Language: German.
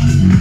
Thank